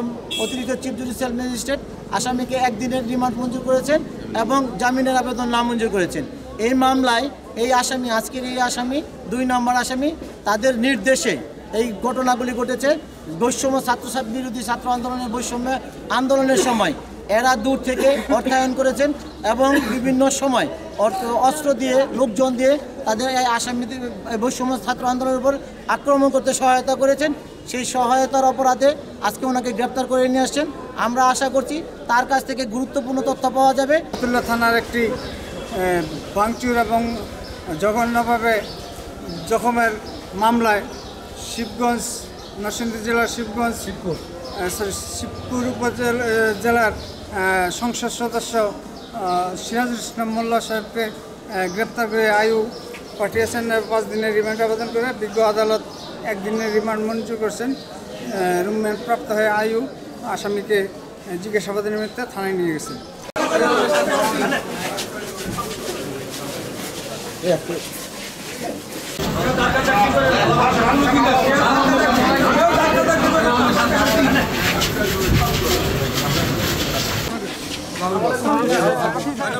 বেগম অতিরিক্ত chief judicial magistrate আসামিকে একদিনের রিমান্ড মঞ্জুর করেছেন এবং জামিনের আবেদন নামঞ্জুর করেছেন। এই মামলায় এই আসামি, আজকের এই আসামি, দুই নম্বর আসামি, তাদের নির্দেশে এই ঘটনাগুলি ঘটেছে। বৈষম্য ছাত্রছাত্রী বিরোধী ছাত্র আন্দোলনের বৈষম্য আন্দোলনের সময় এরা দূর থেকে অর্থায়ন করেছেন এবং বিভিন্ন সময় অস্ত্র দিয়ে, লোকজন দিয়ে তাদের এই আসামি বৈষম্য ছাত্র আন্দোলনের উপর আক্রমণ করতে সহায়তা করেছেন। সেই সহায়তার অপরাধে আজকে ওনাকে গ্রেপ্তার করে নিয়ে আসছেন। আমরা আশা করছি তার কাছ থেকে গুরুত্বপূর্ণ তথ্য পাওয়া যাবে। ফতুল্লা থানার একটি ভাঙচুর এবং জঘন্যভাবে জখমের মামলায় শিবগঞ্জ নরসিংদী জেলার শিবগঞ্জ শিবপুর। সরি শিবপুর উপজেলা জেলার সংসদ সদস্য সিরাজুল ইসলাম মোল্লা সাহেবকে গ্রেপ্তার করে আয়ু পাঠিয়েছেন। পাঁচ দিনের রিমান্ড আবেদন করে বিজ্ঞ আদালত একদিনের রিমান্ড মঞ্জুর করছেন রিমান্ড প্রাপ্ত হয়ে আয়ু আসামিকে জিজ্ঞাসাবাদের নিমিত্তে থানায় নিয়ে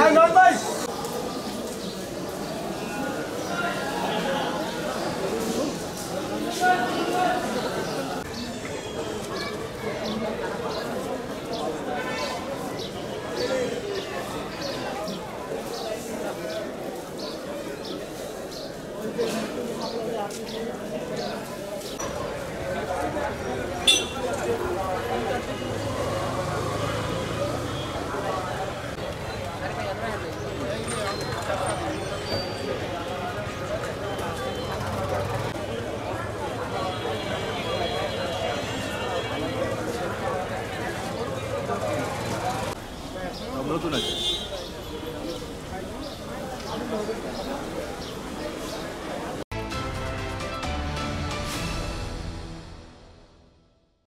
I'm not Bruno Nunes.